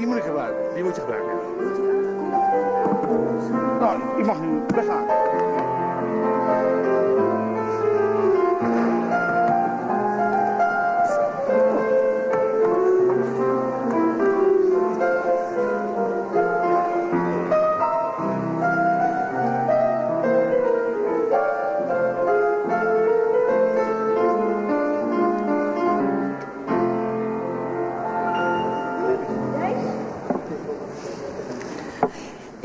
die moet ik gebruiken. Die moet je gebruiken. Nou, je mag nu weggaan.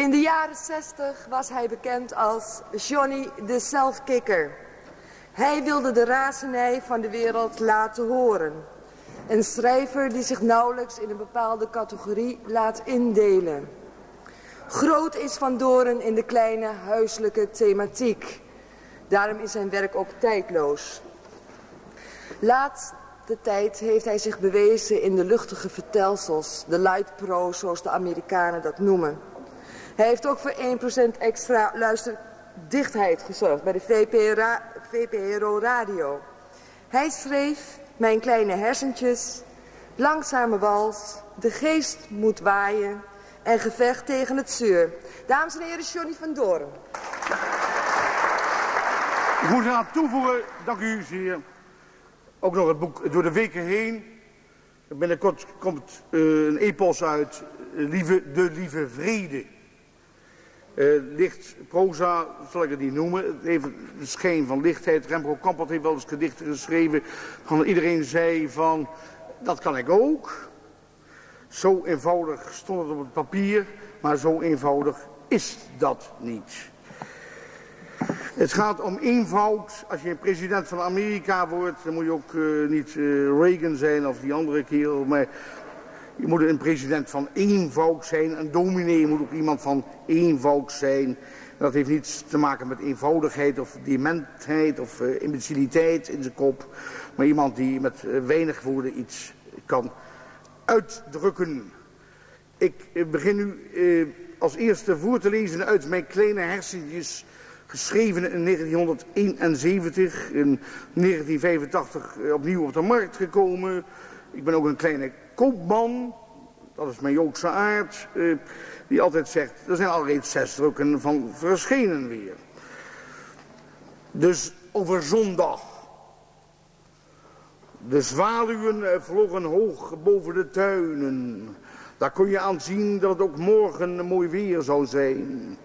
In de jaren 60 was hij bekend als Johnny de Selfkicker. Hij wilde de razernij van de wereld laten horen. Een schrijver die zich nauwelijks in een bepaalde categorie laat indelen. Groot is Van Doren in de kleine huiselijke thematiek. Daarom is zijn werk ook tijdloos. Laatste tijd heeft hij zich bewezen in de luchtige vertelsels, de light prose zoals de Amerikanen dat noemen. Hij heeft ook voor 1% extra luisterdichtheid gezorgd bij de VPRO, VPRO Radio. Hij schreef Mijn kleine hersentjes, Langzame wals, De geest moet waaien en Gevecht tegen het zuur. Dames en heren, Johnny van Doren. Ik moet eraan toevoegen, dank u zeer. Ook nog het boek Door de Weken heen. Binnenkort komt uh, een epos uit, uh, lieve, De Lieve Vrede. Uh, licht, proza, zal ik het niet noemen. Het heeft schijn van lichtheid. Remco Kampert heeft wel eens gedichten geschreven. Van iedereen zei van, dat kan ik ook. Zo eenvoudig stond het op het papier, maar zo eenvoudig is dat niet. Het gaat om eenvoud. Als je president van Amerika wordt, dan moet je ook uh, niet uh, Reagan zijn of die andere kerel, maar je moet een president van eenvoud zijn. Een dominee moet ook iemand van eenvoud zijn. Dat heeft niets te maken met eenvoudigheid of dementheid of uh, imbeciliteit in zijn kop. Maar iemand die met uh, weinig woorden iets kan uitdrukken. Ik begin nu uh, als eerste voor te lezen uit mijn kleine hersentjes. Geschreven in 1971, in 1985 opnieuw op de markt gekomen. Ik ben ook een kleine koopman, dat is mijn Joodse aard, uh, die altijd zegt, er zijn al reeds zes drukken van verschenen weer. Dus over zondag. De zwaluwen vlogen hoog boven de tuinen. Daar kon je aan zien dat het ook morgen mooi weer zou zijn.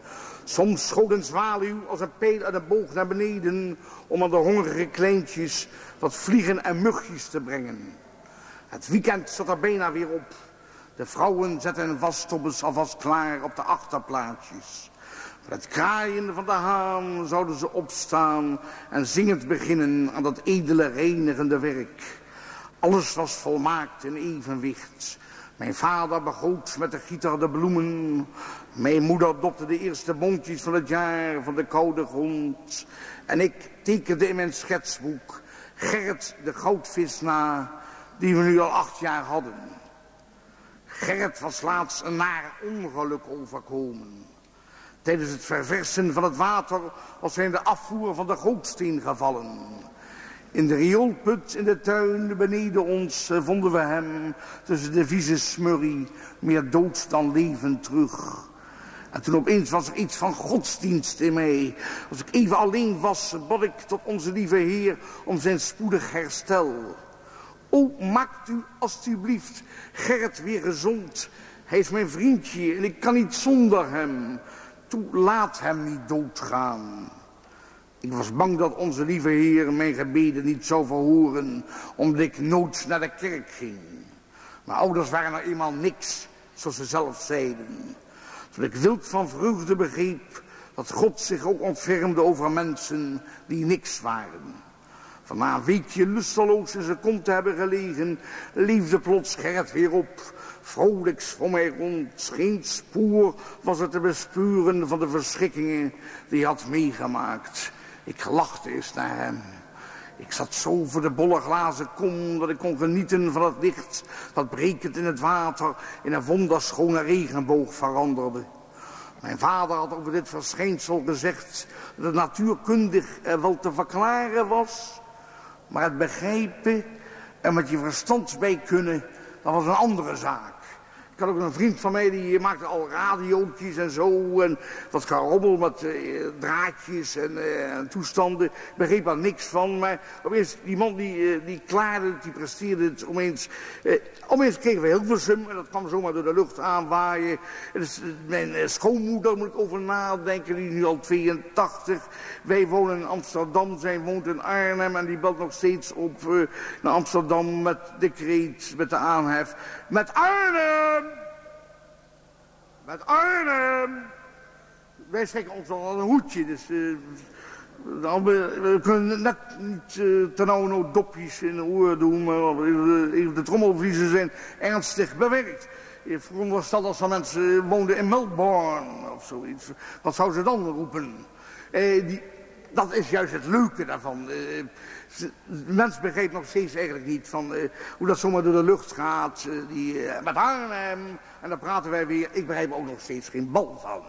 Soms schoot een zwaluw als een pijl uit een boog naar beneden om aan de hongerige kleintjes wat vliegen en mugjes te brengen. Het weekend zat er bijna weer op. De vrouwen zetten hun wasstobbels alvast klaar op de achterplaatsjes. Met het kraaien van de haan zouden ze opstaan en zingend beginnen aan dat edele reinigende werk. Alles was volmaakt in evenwicht. Mijn vader begoot met de gieter de bloemen. Mijn moeder dopte de eerste mondjes van het jaar van de koude grond. En ik tekende in mijn schetsboek Gerrit de goudvis na die we nu al acht jaar hadden. Gerrit was laatst een naar ongeluk overkomen. Tijdens het verversen van het water was hij in de afvoer van de gootsteen gevallen. In de rioolput in de tuin beneden ons vonden we hem tussen de vieze smurrie meer dood dan levend terug. En toen opeens was er iets van godsdienst in mij. Als ik even alleen was, bad ik tot onze lieve Heer om zijn spoedig herstel. O, maakt u alstublieft Gerrit weer gezond. Hij is mijn vriendje en ik kan niet zonder hem. Toe, laat hem niet doodgaan. Ik was bang dat onze lieve Heer mijn gebeden niet zou verhoren, omdat ik nooit naar de kerk ging. Mijn ouders waren er eenmaal niks, zoals ze zelf zeiden. Toen ik wild van vreugde begreep dat God zich ook ontfermde over mensen die niks waren. Van na een weekje lusteloos in zijn kont te hebben gelegen, liefde plots Gerrit weer op. Vrolijks voor mij rond, geen spoor was er te bespuren van de verschrikkingen die hij had meegemaakt. Ik lachte eens naar hem. Ik zat zo voor de bolle glazen kom dat ik kon genieten van het licht dat brekend in het water in een wonderschone regenboog veranderde. Mijn vader had over dit verschijnsel gezegd dat het natuurkundig wel te verklaren was, maar het begrijpen en met je verstand bij kunnen, dat was een andere zaak. Had ook een vriend van mij die maakte al radiootjes en zo. En wat gerobbel met uh, draadjes en, uh, en, toestanden. Ik begreep daar niks van. Maar opeens, die man die, uh, die klaarde het, die presteerde het. Opeens, opeens kregen we Hilversum. En dat kwam zomaar door de lucht aanwaaien. Dus, mijn schoonmoeder moet ik over nadenken. Die is nu al 82. Wij wonen in Amsterdam. Zij woont in Arnhem. En die belt nog steeds op naar Amsterdam met decreet, met de aanhef. Met Arnhem! Met Arnhem! Wij strekken ons al een hoedje, dus... Uh, we, we, kunnen net niet uh, ten dopjes in de oor doen, maar even de trommelvliezen zijn ernstig bewerkt. Ik veronderstel als er mensen woonden in Melbourne of zoiets. Wat zouden ze dan roepen? Eh, die, dat is juist het leuke daarvan. De mens begrijpt nog steeds eigenlijk niet van uh, hoe dat zomaar door de lucht gaat. Uh, die, met Arnhem. En dan praten wij weer. Ik begrijp ook nog steeds geen bal van.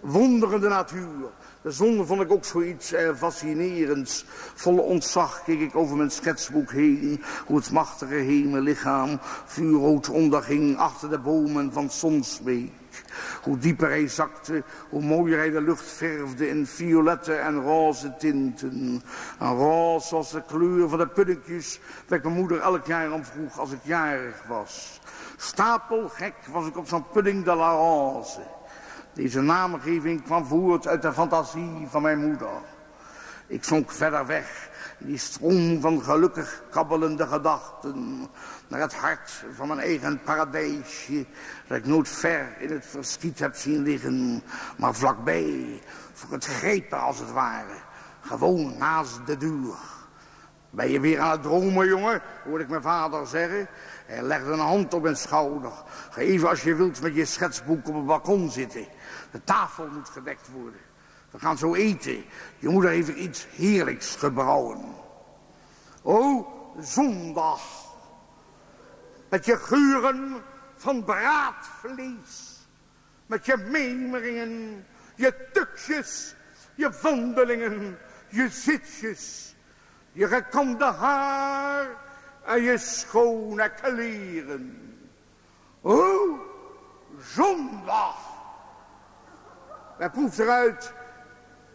Wonderende natuur. De zon vond ik ook zoiets eh, fascinerends. Volle ontzag keek ik over mijn schetsboek heen. Hoe het machtige hemellichaam vuurrood onderging achter de bomen van Sonsbeek. Hoe dieper hij zakte, hoe mooier hij de lucht verfde in violette en roze tinten. En roze was de kleur van de puddingjes waar mijn moeder elk jaar om vroeg als ik jarig was. Stapelgek was ik op zo'n pudding de la rose. Deze naamgeving kwam voort uit de fantasie van mijn moeder. Ik zonk verder weg die stroom van gelukkig kabbelende gedachten naar het hart van mijn eigen paradijsje, dat ik nooit ver in het verschiet heb zien liggen, maar vlakbij, voor het grepen als het ware, gewoon naast de deur. Ben je weer aan het dromen, jongen? hoorde ik mijn vader zeggen. Hij legde een hand op mijn schouder. Ga even als je wilt met je schetsboek op het balkon zitten. De tafel moet gedekt worden. We gaan zo eten. Je moeder heeft iets heerlijks gebrouwen. Oh, zondag. Met je geuren van braadvlees. Met je memeringen, je tukjes, je wandelingen, je zitjes. Je gekamde haar en je schone kleren. Oh, zondag. Hij proeft eruit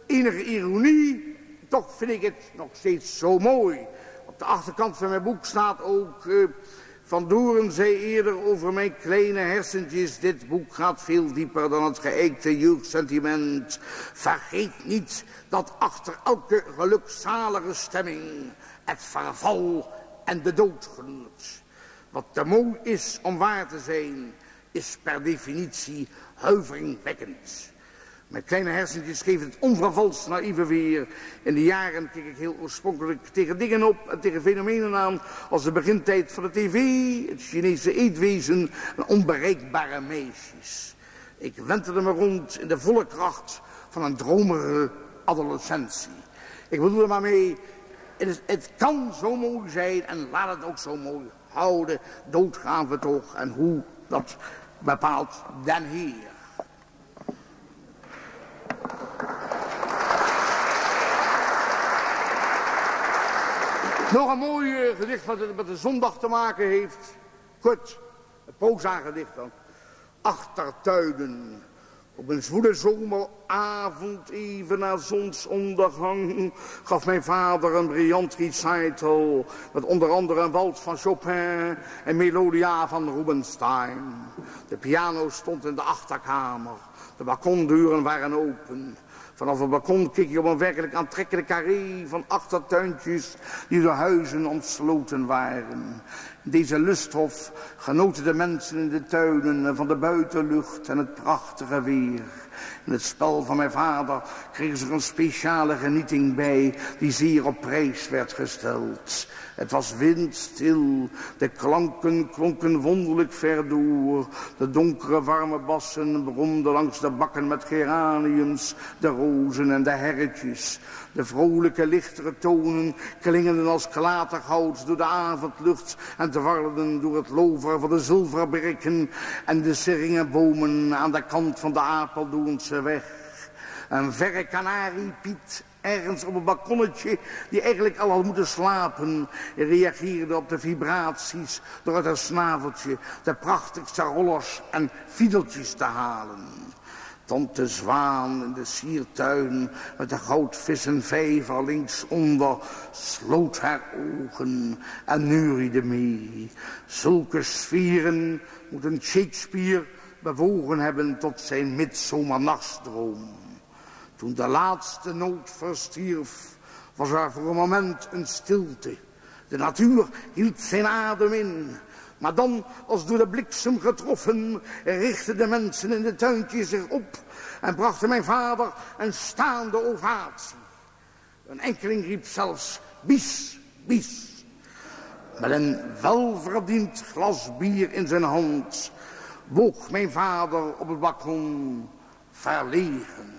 enige ironie. Toch vind ik het nog steeds zo mooi. Op de achterkant van mijn boek staat ook... Uh, van Doren zei eerder over mijn kleine hersentjes... dit boek gaat veel dieper dan het geëikte jeugdsentiment. Vergeet niet dat achter elke gelukzalige stemming... het verval en de dood genoemd. Wat te mooi is om waar te zijn... is per definitie huiveringwekkend. Mijn kleine hersentjes geven het onvervalst naïeve weer. In de jaren keek ik heel oorspronkelijk tegen dingen op en tegen fenomenen aan als de begintijd van de tv, het Chinese eetwezen en onbereikbare meisjes. Ik wentelde me rond in de volle kracht van een dromerige adolescentie. Ik bedoel er maar mee, het, kan zo mooi zijn en laat het ook zo mooi houden. Doodgaan we toch en hoe, dat bepaalt den Heer. Nog een mooi uh, gedicht wat met de zondag te maken heeft. Kort, een proza gedicht dan. Achtertuinen. Op een zwoele zomeravond, even na zonsondergang, gaf mijn vader een briljant recital met onder andere een wals van Chopin en melodia van Rubinstein. De piano stond in de achterkamer, de balkondeuren waren open. Vanaf het balkon keek je op een werkelijk aantrekkelijk carré van achtertuintjes die door huizen ontsloten waren. In deze lusthof genoten de mensen in de tuinen van de buitenlucht en het prachtige weer. In het spel van mijn vader kregen ze er een speciale genieting bij die zeer op prijs werd gesteld. Het was windstil, de klanken klonken wonderlijk ver door. De donkere warme bassen bromden langs de bakken met geraniums, de rozen en de herretjes. De vrolijke lichtere tonen klingenden als klatergoud door de avondlucht en dwarrelden door het lover van de zilverberken en de seringenbomen aan de kant van de Apeldoornse weg. Een verre kanariepiet ergens op een balkonnetje, die eigenlijk al had moeten slapen, reageerde op de vibraties door uit haar snaveltje de prachtigste rollers en fiedeltjes te halen. Tante Zwaan in de siertuin met de goudvissenvijver linksonder sloot haar ogen en neuriede mee. Zulke sferen moeten Shakespeare bewogen hebben tot zijn midzomernachtsdroom. Toen de laatste noot verstierf, was er voor een moment een stilte. De natuur hield zijn adem in. Maar dan, als door de bliksem getroffen, richtten de mensen in de tuintje zich op en brachten mijn vader een staande ovatie. Een enkeling riep zelfs bis, bis. Met een welverdiend glas bier in zijn hand boog mijn vader op het balkon verlegen.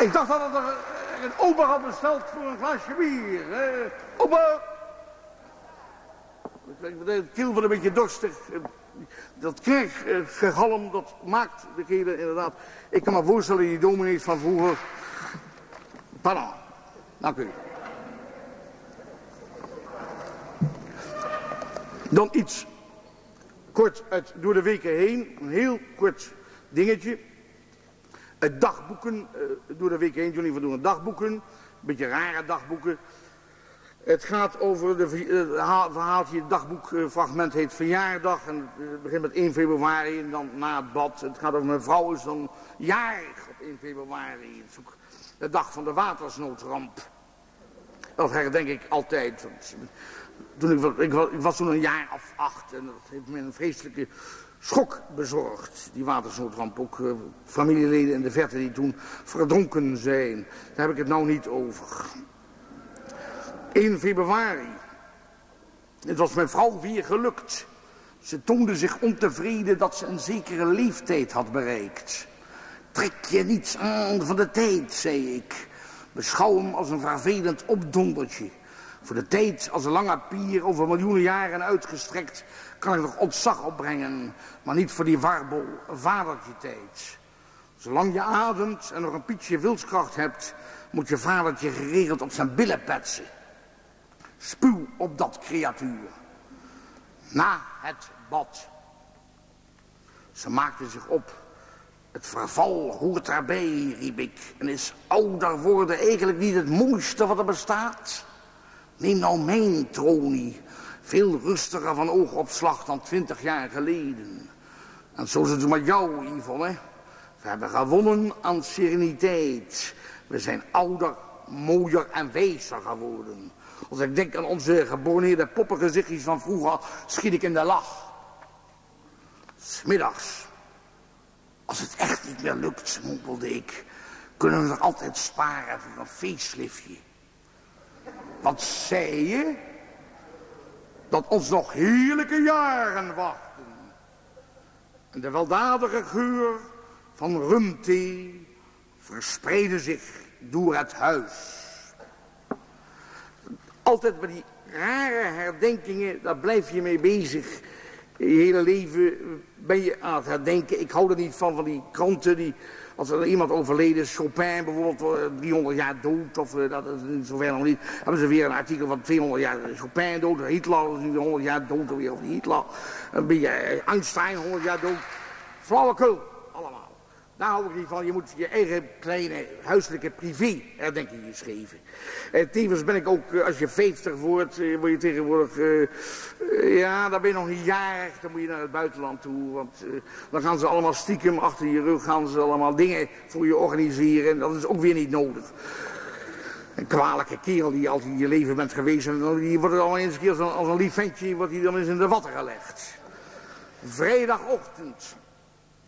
Ik dacht dat er een ober had besteld voor een glaasje bier. Eh, ober! De keel wordt een beetje dorstig. Dat krijggegalm, dat maakt de inderdaad. Ik kan me voorstellen, die dominees van vroeger. Pardon. Dank u. Dan iets kort uit door de weken heen. Een heel kort dingetje. Het dagboeken, uh, door de week heen, Johnny van doen dagboeken. Een beetje rare dagboeken. Het gaat over de, het verhaaltje, het dagboekfragment heet verjaardag. En het begint met 1 februari en dan na het bad. Het gaat over mijn vrouw is dan jarig op 1 februari. De dag van de watersnoodramp. Dat herdenk ik altijd. Toen ik, ik, was toen een jaar of acht en dat heeft me een vreselijke schok bezorgd. Die watersnoodramp. Ook uh, familieleden in de verte die toen verdronken zijn. Daar heb ik het nou niet over. 1 februari. Het was mijn vrouw weer gelukt. Ze toonde zich ontevreden dat ze een zekere leeftijd had bereikt. Trek je niets aan van de tijd, zei ik. Beschouw hem als een vervelend opdondertje. Voor de tijd als een lange pier over miljoenen jaren uitgestrekt kan ik nog ontzag opbrengen, maar niet voor die warbel vadertje tijd. Zolang je ademt en nog een pietje wilskracht hebt, moet je vadertje geregeld op zijn billen petsen. Spuw op dat creatuur. Na het bad. Ze maakte zich op. Het verval hoort daarbij, riep ik. En is ouder worden eigenlijk niet het mooiste wat er bestaat? Neem nou mijn tronie. Veel rustiger van oogopslag dan twintig jaar geleden. En zo is het met jou, Yvonne. We hebben gewonnen aan sereniteit. We zijn ouder, mooier en wijzer geworden. Als ik denk aan onze geborneerde poppengezichtjes van vroeger, schiet ik in de lach. Smiddags, als het echt niet meer lukt, mompelde ik, kunnen we er altijd sparen voor een feestliftje. Wat zei je? Dat ons nog heerlijke jaren wachten. En de weldadige geur van rumthee verspreidde zich door het huis. Altijd bij die rare herdenkingen, daar blijf je mee bezig. Je hele leven ben je aan het herdenken. Ik hou er niet van, van die kranten die als er iemand overleden is, Chopin bijvoorbeeld 300 jaar dood, of uh, dat is zover nog niet, hebben ze weer een artikel van 200 jaar Chopin dood, Hitler is nu 100 jaar dood, weer of Hitler, een beetje Einstein 100 jaar dood. Flauwekul. Hou ik niet van. Je moet je eigen kleine huiselijke privé herdenkingen geven. En tevens ben ik ook, als je 50 wordt, word je tegenwoordig, ja, dan ben je nog niet jarig. Dan moet je naar het buitenland toe. Want dan gaan ze allemaal stiekem achter je rug, gaan ze allemaal dingen voor je organiseren. En dat is ook weer niet nodig. Een kwalijke kerel die altijd in je leven bent geweest. En die wordt al eens een keer als een lief ventje, hij dan eens in de watten gelegd. Vrijdagochtend.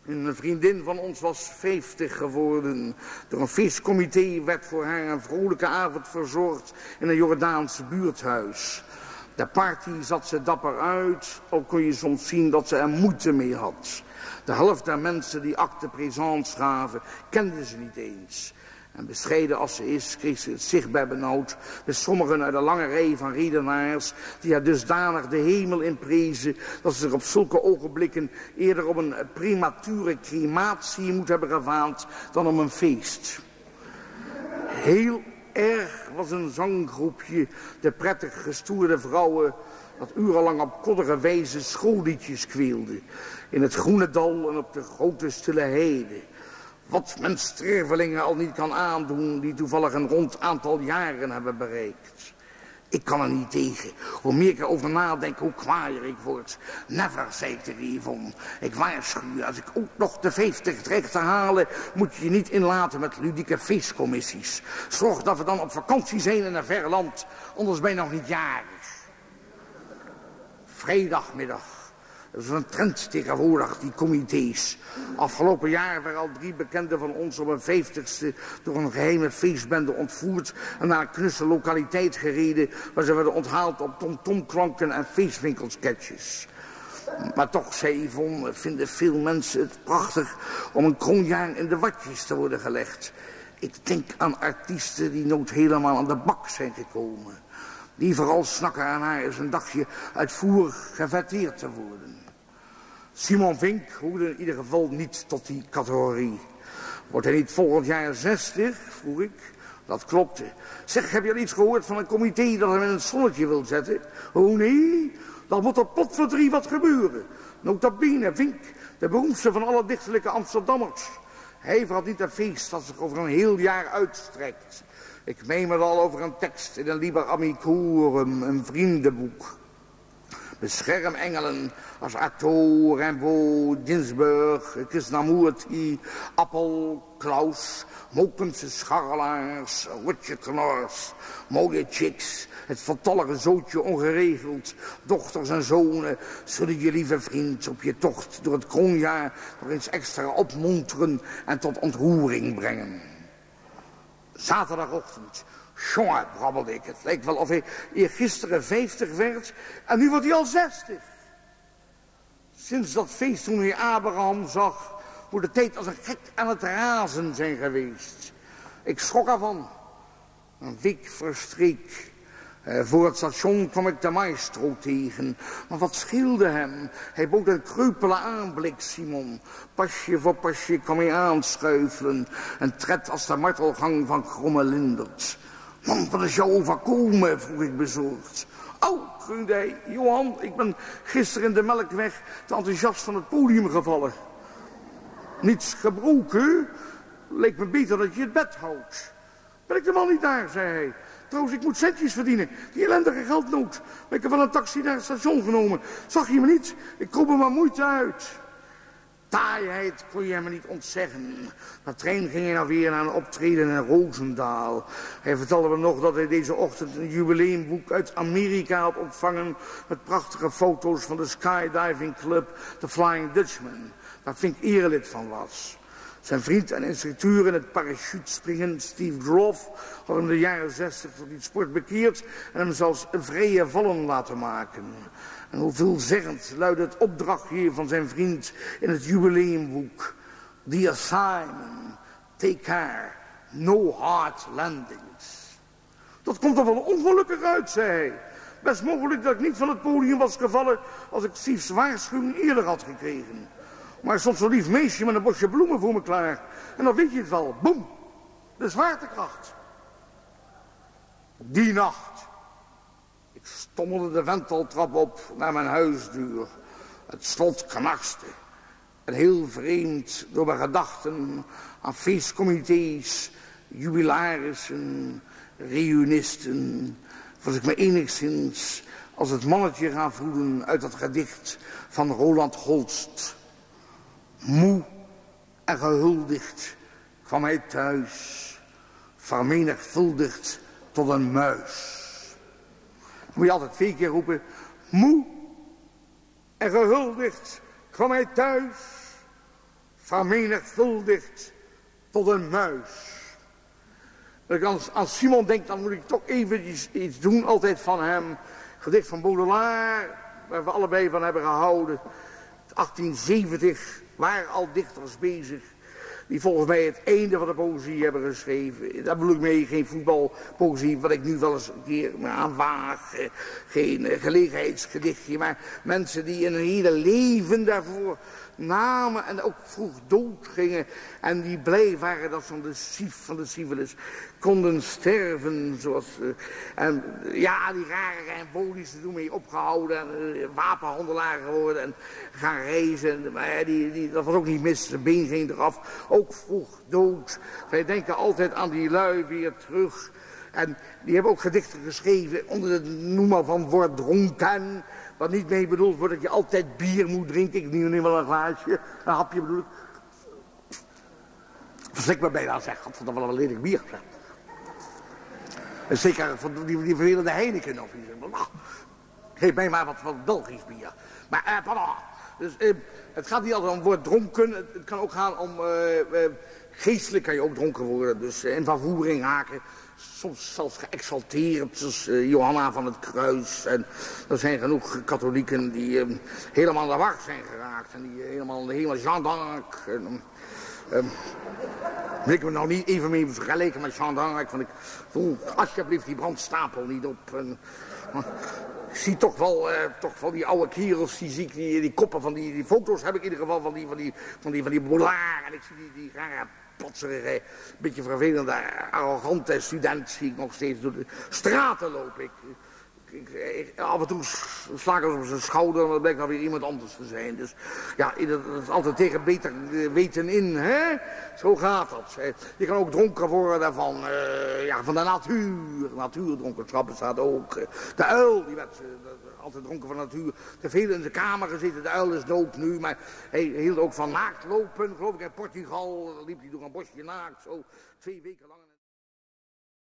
Een vriendin van ons was 50 geworden. Door een feestcomité werd voor haar een vrolijke avond verzorgd in een Jordaans buurthuis. De party zat ze dapper uit, ook kon je soms zien dat ze er moeite mee had. De helft der mensen die acte présence gaven, kenden ze niet eens. En bescheiden als ze is, kreeg ze het zichtbaar benauwd. Bij sommigen uit de lange rij van redenaars, die haar dusdanig de hemel in prezen, dat ze zich op zulke ogenblikken eerder op een premature crematie moet hebben gewaand dan om een feest. Heel erg was een zanggroepje, de prettig gestoerde vrouwen, dat urenlang op koddige wijze schoolliedjes kweelde. In het groene dal en op de grote stille heide. Wat men stervelingen al niet kan aandoen die toevallig een rond aantal jaren hebben bereikt. Ik kan er niet tegen. Hoe meer ik erover nadenk, hoe kwaaier ik word. Never, zei ik tegen. Ik waarschuw je, als ik ook nog de 50 dreig te halen, moet je je niet inlaten met ludieke feestcommissies. Zorg dat we dan op vakantie zijn in een ver land, anders ben je nog niet jarig. Vrijdagmiddag. Dat is een trend tegenwoordig, die comité's. Afgelopen jaar waren al drie bekenden van ons op een vijftigste door een geheime feestbende ontvoerd en naar een knusse lokaliteit gereden waar ze werden onthaald op tomtomklanken en feestwinkelsketches. Maar toch, zei Yvonne, vinden veel mensen het prachtig om een kroonjaar in de watjes te worden gelegd. Ik denk aan artiesten die nooit helemaal aan de bak zijn gekomen. Die vooral snakken aan haar eens een dagje uitvoerig gevetteerd te worden. Simon Vink hoorde in ieder geval niet tot die categorie. Wordt hij niet volgend jaar 60? vroeg ik. Dat klopte. Zeg, heb je al iets gehoord van een comité dat hem in het zonnetje wil zetten? Oh nee, dan moet er pot voor drie wat gebeuren. Notabene, Vink, de beroemdste van alle dichterlijke Amsterdammers. Hij verhaalt niet een feest dat zich over een heel jaar uitstrekt. Ik meen me al over een tekst in een Liber Amicorum, een vriendenboek. Beschermengelen als Arto, Rimbaud, Dinsburg, Krishnamurti, Appel, Klaus, Mokense scharrelaars, Knors, mooie chicks, het vertallige zootje ongeregeld, dochters en zonen, zullen je lieve vriend op je tocht door het kroonjaar nog eens extra opmonteren en tot ontroering brengen. Zaterdagochtend, jongen, brabbelde ik, het lijkt wel of hij gisteren vijftig werd en nu wordt hij al zestig. Sinds dat feest toen hij Abraham zag, moet de tijd als een gek aan het razen zijn geweest. Ik schrok ervan. Een week verstreek. Eh, voor het station kwam ik de maestro tegen. Maar wat scheelde hem? Hij bood een kreupele aanblik, Simon. Pasje voor pasje kwam hij aanschuifelen. En tred als de martelgang van kromme lindert. Man, wat is jou overkomen? vroeg ik bezorgd. Oh, groeide hij. Johan, ik ben gisteren in de Melkweg te enthousiast van het podium gevallen. Niets gebroken? Leek me beter dat je het bed houdt. Ben ik de man niet daar, zei hij. Trouwens, ik moet centjes verdienen. Die ellendige geldnood. Ik heb van een taxi naar het station genomen. Zag je me niet? Ik kom er maar moeite uit. Taaiheid kon je hem niet ontzeggen. De trein ging hij nou weer naar een optreden in Roosendaal. Hij vertelde me nog dat hij deze ochtend een jubileumboek uit Amerika had ontvangen... met prachtige foto's van de skydiving club The Flying Dutchman. Waar Fink erelid van was. Zijn vriend en instructeur in het parachutespringen, Steve Groff, had in de jaren zestig tot die sport bekeerd en hem zelfs vrije vallen laten maken. En hoe veelzeggend luidde het opdrachtje van zijn vriend in het jubileumboek. The Simon, take care, no hard landings. Dat komt er wel ongelukkig uit, zei hij. Best mogelijk dat ik niet van het podium was gevallen als ik Steve's waarschuwing eerder had gekregen. Maar stond zo'n lief meisje met een bosje bloemen voor me klaar. En dan weet je het wel. Boem. De zwaartekracht. Die nacht. Ik stommelde de venteltrap op naar mijn huisduur. Het slot knarste. En heel vreemd door mijn gedachten aan feestcomité's, jubilarissen, reunisten, was ik me enigszins als het mannetje gaan voelen uit dat gedicht van Roland Holst. Moe en gehuldigd kwam hij thuis, vermenigvuldigd tot een muis. Dan moet je altijd twee keer roepen, moe en gehuldigd kwam hij thuis, vermenigvuldigd tot een muis. Als aan Simon denk, dan moet ik toch even iets, iets doen, altijd van hem. Gedicht van Baudelaire, waar we allebei van hebben gehouden. 1870 waren al dichters bezig. Die volgens mij het einde van de poëzie hebben geschreven. Daar bedoel ik mee geen voetbalpoëzie, wat ik nu wel eens een keer aanwaag. Geen eh, gelegenheidsgedichtje, maar mensen die in een hele leven daarvoor namen en ook vroeg dood gingen. En die blij waren dat ze van de, van de syfilis konden sterven. Zoals, uh, en ja, die rare embolies doen mee opgehouden. En uh, wapenhandelaar geworden en gaan reizen. Maar die, die, dat was ook niet mis. Zijn been ging eraf. Ook vroeg dood. Wij denken altijd aan die lui weer terug. En die hebben ook gedichten geschreven onder de noemer van word. Wat niet mee bedoeld wordt dat je altijd bier moet drinken. Ik neem nu wel een glaasje, een hapje bedoel ik. Verslik me bijna zeg, dat wel een lelijk bier gezegd. En zeker die, die vervelende Heineken of iets. Geef mij maar wat van Belgisch bier. Maar, eh. Dus eh, het gaat niet altijd om woord dronken. Het, kan ook gaan om... Eh, eh, geestelijk kan je ook dronken worden. Dus in vervoering haken soms zelfs geëxalteerd, zoals uh, Johanna van het Kruis. En er zijn genoeg katholieken die uh, helemaal aan de war zijn geraakt. En die uh, helemaal, helemaal Jean d'Arc. Um, wil ik me nou niet even mee vergelijken met Jean d'Arc. Want ik voel alsjeblieft die brandstapel niet op. En, ik zie toch wel, toch wel die oude kerels, die, zie ik, die, die koppen van die, die foto's heb ik in ieder geval van die, van die, van die, van die boulaar. En ik zie die, die rare potserige, beetje vervelende, arrogante student zie ik nog steeds door de straten lopen. Ik, ik, af en toe sla ik op zijn schouder en dan blijkt dan weer iemand anders te zijn. Dus ja, dat is altijd tegen beter weten in, hè? Zo gaat dat. Je kan ook dronken worden van, uh, ja, van de natuur. Natuurdronkenschap bestaat ook. De uil, die werd altijd dronken van natuur. Te veel in de kamer gezeten, de uil is dood nu. Maar hij hield ook van naakt lopen. Geloof ik in Portugal liep hij door een bosje naakt, zo twee weken lang.